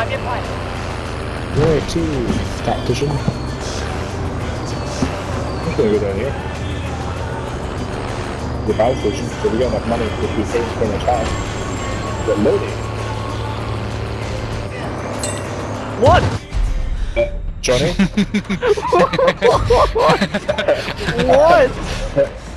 might be a pilot. Where to, tactician? I'm gonna go down here. The buy station, so we got enough money if we save for the time. But loading. What? Uh, Johnny? what?